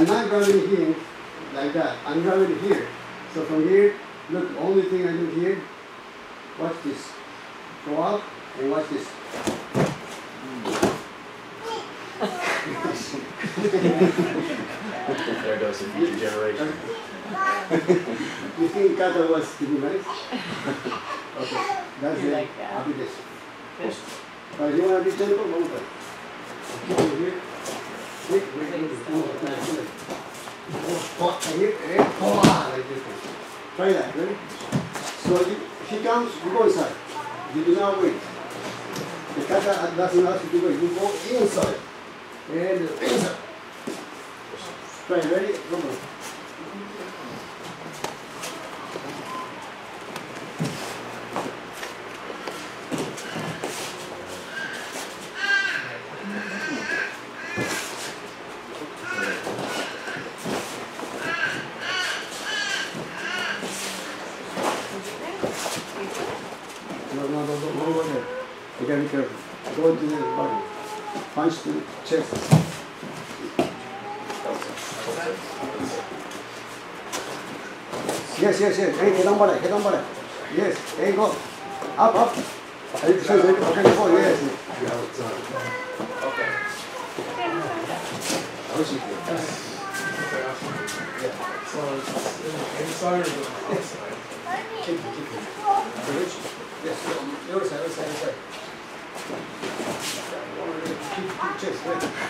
I'm not grabbing here like that. I'm grabbing here. So from here, look, only thing I do here, watch this. Go up and watch this. Mm. There goes the future generation. you think kata was to be nice? Okay, that's You it. like that? I'll do this. Good. But you want to be gentle, go with it. Keep it here. Wait, wait, wait. Please No, don't. no, no. Oh, and here, oh, like this. Try that, ready? So you, if he comes, you go inside. You do not wait. The kata doesn't ask you to wait. You go inside. And Try, ready? Go on. Go into the body. Punch the chest. Yes, yes, yes. Hey, get on body, get on body. Yes, there you go. Up, up. Ahí, sí, sí, okay, go, yes. Okay. Sí. So it's inside or the outside? Keep it, keep it. Reach. Yes, the other side, other side, other side. Keep, keep chest, right.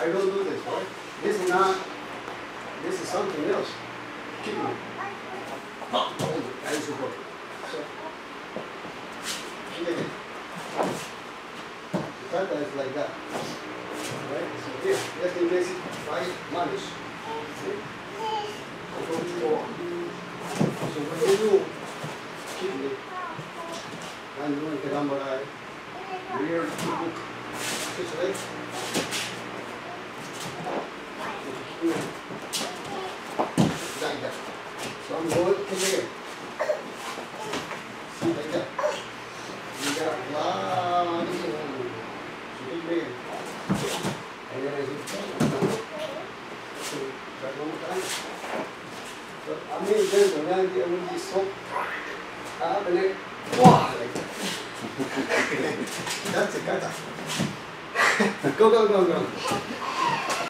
I don't do this, right? This is not, this is something else. Keep it. Hold it, and support. So, keep it. The kata is like that. Right? So here, let's do this by manage. See? So to when you do keep it, and you to come by rear hook, this way. That's a cutter. go, go, go, go.